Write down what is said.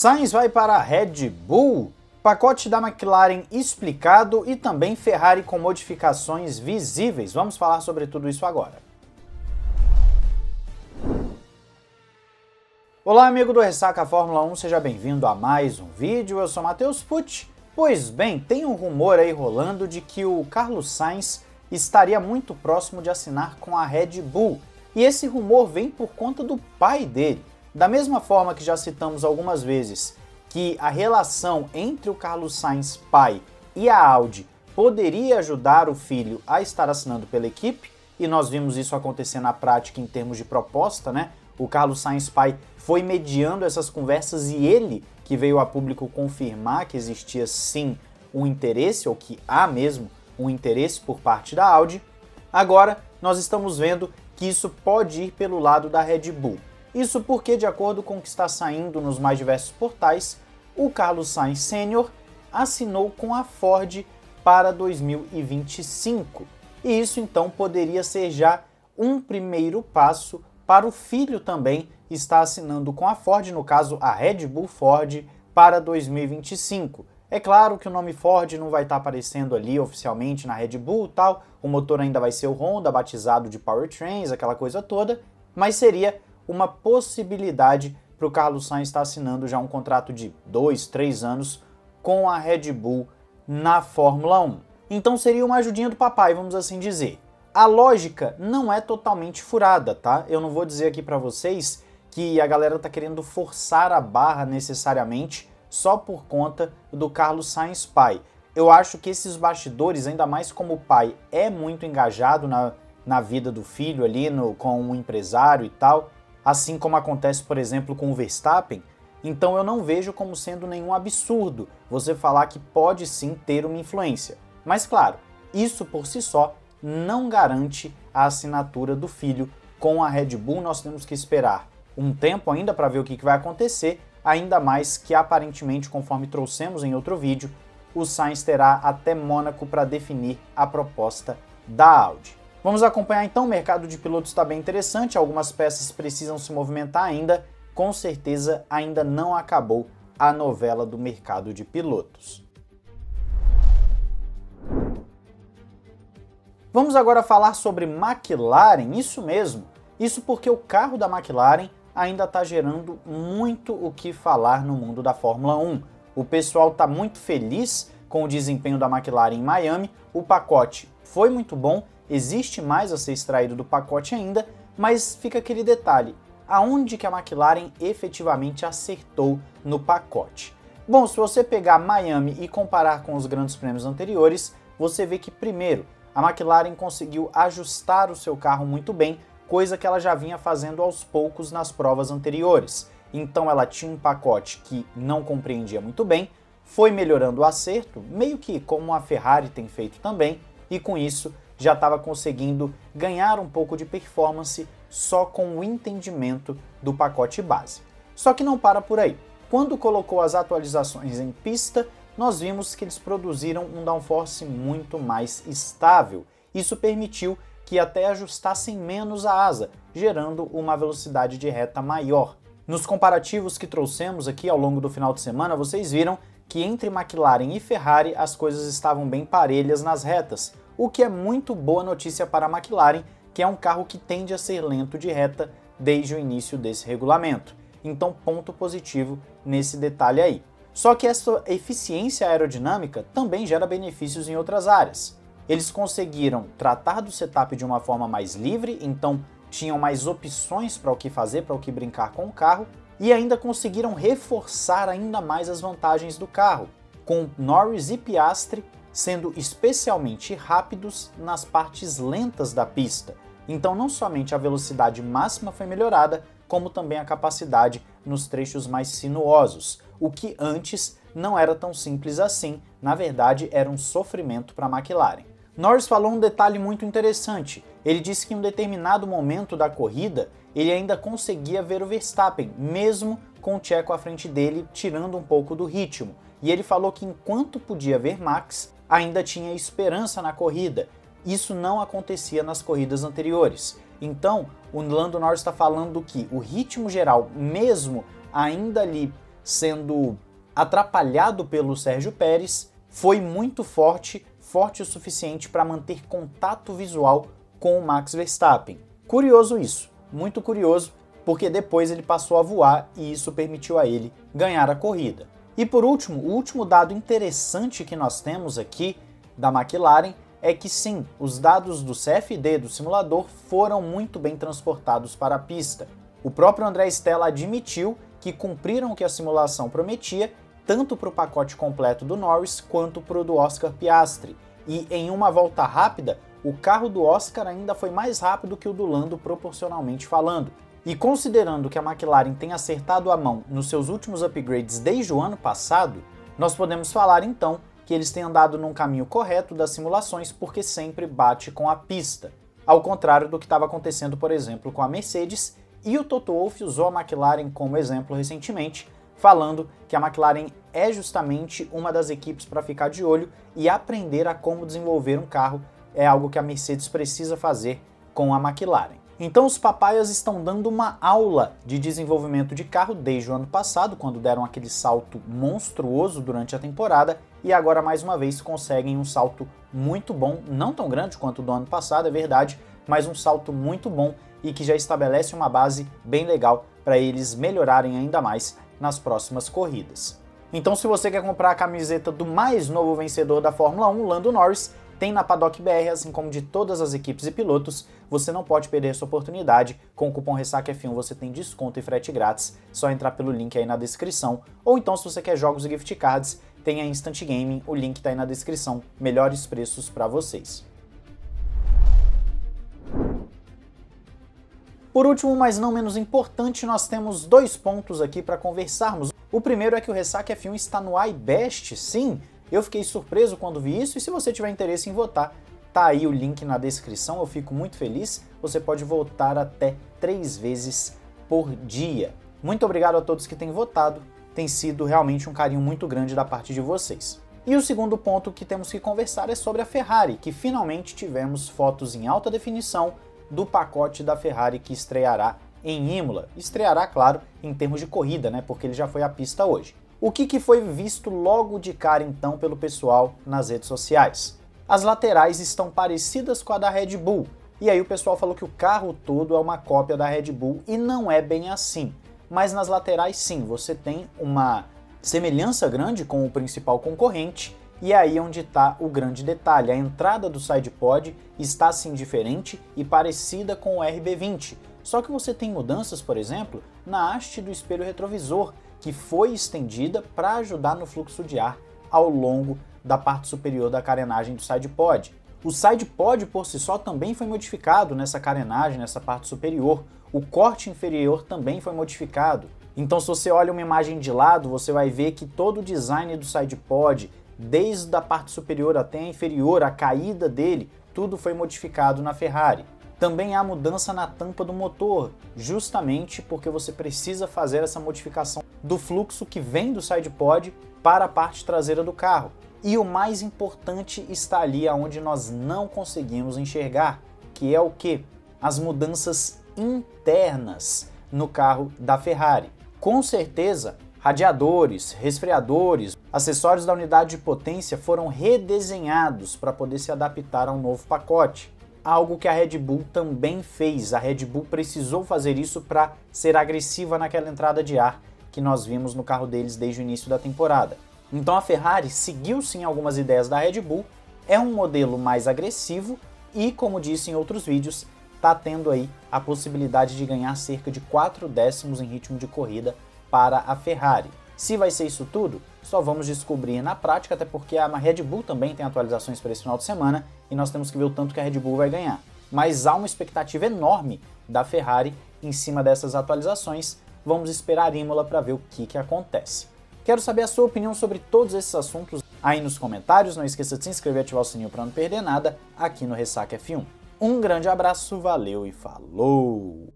Sainz vai para a Red Bull, pacote da McLaren explicado e também Ferrari com modificações visíveis. Vamos falar sobre tudo isso agora. Olá, amigo do Ressaca Fórmula 1, seja bem-vindo a mais um vídeo. Eu sou Matheus Pucci. Pois bem, tem um rumor aí rolando de que o Carlos Sainz estaria muito próximo de assinar com a Red Bull. E esse rumor vem por conta do pai dele. Da mesma forma que já citamos algumas vezes que a relação entre o Carlos Sainz pai e a Audi poderia ajudar o filho a estar assinando pela equipe, e nós vimos isso acontecer na prática em termos de proposta, né? O Carlos Sainz pai foi mediando essas conversas e ele que veio a público confirmar que existia sim um interesse, ou que há mesmo um interesse por parte da Audi. Agora nós estamos vendo que isso pode ir pelo lado da Red Bull. Isso porque, de acordo com o que está saindo nos mais diversos portais, o Carlos Sainz Sênior assinou com a Ford para 2025. E isso então poderia ser já um primeiro passo para o filho também estar assinando com a Ford, no caso a Red Bull Ford, para 2025. É claro que o nome Ford não vai estar aparecendo ali oficialmente na Red Bull tal, o motor ainda vai ser o Honda, batizado de Powertrains, aquela coisa toda, mas seria uma possibilidade para o Carlos Sainz estar assinando já um contrato de dois, três anos com a Red Bull na Fórmula 1. Então seria uma ajudinha do papai, vamos assim dizer. A lógica não é totalmente furada, tá? Eu não vou dizer aqui para vocês que a galera tá querendo forçar a barra necessariamente só por conta do Carlos Sainz pai. Eu acho que esses bastidores, ainda mais como o pai é muito engajado na, na vida do filho ali, no, com um empresário e tal, assim como acontece, por exemplo, com o Verstappen, então eu não vejo como sendo nenhum absurdo você falar que pode sim ter uma influência. Mas claro, isso por si só não garante a assinatura do filho com a Red Bull. Nós temos que esperar um tempo ainda para ver o que vai acontecer, ainda mais que aparentemente, conforme trouxemos em outro vídeo, o Sainz terá até Mônaco para definir a proposta da Audi. Vamos acompanhar então, o mercado de pilotos está bem interessante, algumas peças precisam se movimentar ainda, com certeza ainda não acabou a novela do mercado de pilotos. Vamos agora falar sobre McLaren, isso mesmo. Isso porque o carro da McLaren ainda está gerando muito o que falar no mundo da Fórmula 1. O pessoal está muito feliz com o desempenho da McLaren em Miami, o pacote foi muito bom existe mais a ser extraído do pacote ainda, mas fica aquele detalhe: aonde que a McLaren efetivamente acertou no pacote? Bom, se você pegar Miami e comparar com os grandes prêmios anteriores, você vê que primeiro a McLaren conseguiu ajustar o seu carro muito bem, coisa que ela já vinha fazendo aos poucos nas provas anteriores. Então ela tinha um pacote que não compreendia muito bem, foi melhorando o acerto, meio que como a Ferrari tem feito também, e com isso já estava conseguindo ganhar um pouco de performance só com o entendimento do pacote base. Só que não para por aí. Quando colocou as atualizações em pista, nós vimos que eles produziram um downforce muito mais estável. Isso permitiu que até ajustassem menos a asa, gerando uma velocidade de reta maior. Nos comparativos que trouxemos aqui ao longo do final de semana, vocês viram que entre McLaren e Ferrari as coisas estavam bem parelhas nas retas, o que é muito boa notícia para a McLaren, que é um carro que tende a ser lento de reta desde o início desse regulamento. Então, ponto positivo nesse detalhe aí. Só que essa eficiência aerodinâmica também gera benefícios em outras áreas. Eles conseguiram tratar do setup de uma forma mais livre, então tinham mais opções para o que fazer, para o que brincar com o carro, e ainda conseguiram reforçar ainda mais as vantagens do carro, com Norris e Piastri sendo especialmente rápidos nas partes lentas da pista. Então, não somente a velocidade máxima foi melhorada, como também a capacidade nos trechos mais sinuosos, o que antes não era tão simples assim, na verdade era um sofrimento para a McLaren. Norris falou um detalhe muito interessante. Ele disse que em um determinado momento da corrida ele ainda conseguia ver o Verstappen, mesmo com o Checo à frente dele, tirando um pouco do ritmo. E ele falou que enquanto podia ver Max, ainda tinha esperança na corrida. Isso não acontecia nas corridas anteriores. Então, o Lando Norris está falando que o ritmo geral, mesmo ainda ali sendo atrapalhado pelo Sérgio Pérez, foi muito forte, forte o suficiente para manter contato visual com o Max Verstappen. Curioso isso, muito curioso, porque depois ele passou a voar e isso permitiu a ele ganhar a corrida. E por último, o último dado interessante que nós temos aqui da McLaren é que sim, os dados do CFD do simulador foram muito bem transportados para a pista. O próprio André Stella admitiu que cumpriram o que a simulação prometia, tanto para o pacote completo do Norris quanto para o do Oscar Piastri. E em uma volta rápida, o carro do Oscar ainda foi mais rápido que o do Lando proporcionalmente falando. E considerando que a McLaren tem acertado a mão nos seus últimos upgrades desde o ano passado, nós podemos falar então que eles têm andado num caminho correto das simulações porque sempre bate com a pista. Ao contrário do que estava acontecendo, por exemplo, com a Mercedes, e o Toto Wolff usou a McLaren como exemplo recentemente, falando que a McLaren é justamente uma das equipes para ficar de olho e aprender a como desenvolver um carro é algo que a Mercedes precisa fazer com a McLaren. Então os papaias estão dando uma aula de desenvolvimento de carro desde o ano passado, quando deram aquele salto monstruoso durante a temporada, e agora mais uma vez conseguem um salto muito bom, não tão grande quanto o do ano passado, é verdade, mas um salto muito bom e que já estabelece uma base bem legal para eles melhorarem ainda mais nas próximas corridas. Então, se você quer comprar a camiseta do mais novo vencedor da Fórmula 1, Lando Norris, tem na Paddock BR, assim como de todas as equipes e pilotos. Você não pode perder essa oportunidade. Com o cupom RessacaF1 você tem desconto e frete grátis. Só entrar pelo link aí na descrição. Ou então, se você quer jogos e gift cards, tem a Instant Gaming, o link está aí na descrição. Melhores preços para vocês. Por último, mas não menos importante, nós temos dois pontos aqui para conversarmos. O primeiro é que o Ressaca F1 está no iBest, sim, eu fiquei surpreso quando vi isso e se você tiver interesse em votar, tá aí o link na descrição, eu fico muito feliz. Você pode votar até três vezes por dia. Muito obrigado a todos que têm votado, tem sido realmente um carinho muito grande da parte de vocês. E o segundo ponto que temos que conversar é sobre a Ferrari, que finalmente tivemos fotos em alta definição do pacote da Ferrari que estreará em Imola. Estreará, claro, em termos de corrida, né? Porque ele já foi à pista hoje. O que, que foi visto logo de cara então pelo pessoal nas redes sociais? As laterais estão parecidas com a da Red Bull, e aí o pessoal falou que o carro todo é uma cópia da Red Bull e não é bem assim. Mas nas laterais sim, você tem uma semelhança grande com o principal concorrente, e é aí onde está o grande detalhe. A entrada do sidepod está sim diferente e parecida com o RB20. Só que você tem mudanças, por exemplo, na haste do espelho retrovisor, que foi estendida para ajudar no fluxo de ar ao longo da parte superior da carenagem do sidepod. O sidepod por si só também foi modificado nessa carenagem, nessa parte superior. O corte inferior também foi modificado. Então, se você olha uma imagem de lado, você vai ver que todo o design do sidepod, desde a parte superior até a inferior, a caída dele, tudo foi modificado na Ferrari. Também há mudança na tampa do motor, justamente porque você precisa fazer essa modificação do fluxo que vem do sidepod para a parte traseira do carro. E o mais importante está ali aonde nós não conseguimos enxergar, que é o que? As mudanças internas no carro da Ferrari. Com certeza, radiadores, resfriadores, acessórios da unidade de potência foram redesenhados para poder se adaptar ao novo pacote algo que a Red Bull também fez. A Red Bull precisou fazer isso para ser agressiva naquela entrada de ar que nós vimos no carro deles desde o início da temporada. Então a Ferrari seguiu sim algumas ideias da Red Bull, é um modelo mais agressivo e, como disse em outros vídeos, está tendo aí a possibilidade de ganhar cerca de 4 décimos em ritmo de corrida para a Ferrari. Se vai ser isso tudo, só vamos descobrir na prática, até porque a Red Bull também tem atualizações para esse final de semana e nós temos que ver o tanto que a Red Bull vai ganhar. Mas há uma expectativa enorme da Ferrari em cima dessas atualizações. Vamos esperar Imola para ver o que, que acontece. Quero saber a sua opinião sobre todos esses assuntos aí nos comentários. Não esqueça de se inscrever e ativar o sininho para não perder nada aqui no Ressaca F1. Um grande abraço, valeu e falou!